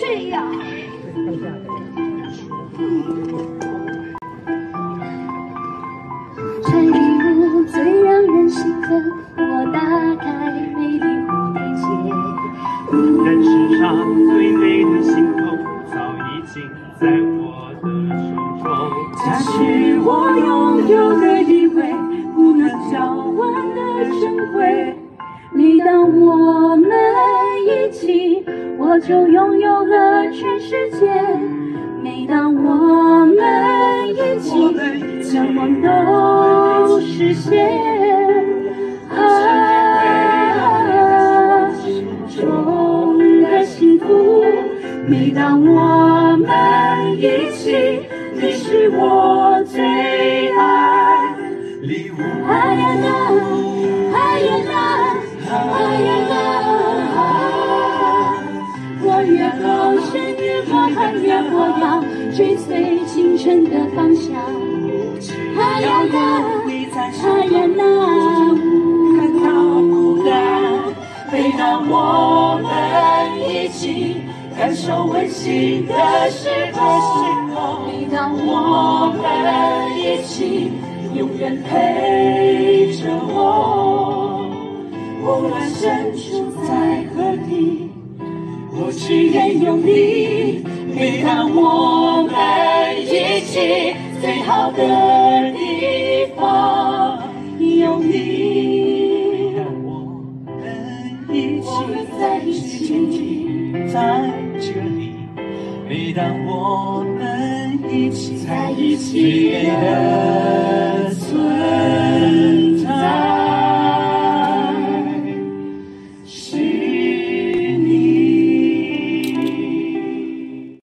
这样。这礼物最让人兴奋，我打开美丽蝴蝶结。人世上最美的星空，早已经在我的手中。它是我拥有的一位不能交换的珍贵。每当我们一起，我就拥有了全世界。每当我们一起，愿望都实现。啊，中的幸福。每当我们一起，你是我最爱礼物。追随青春的方向。哎呀啦，哎呀啦！感到孤单。每当我们一起感受温馨的时候，每当我们一起永远陪着我，无论身处在何地，我只愿有你。每当我们一起，最好的地方有你。让我们一起在一起，在这里。每当我们一起在一起的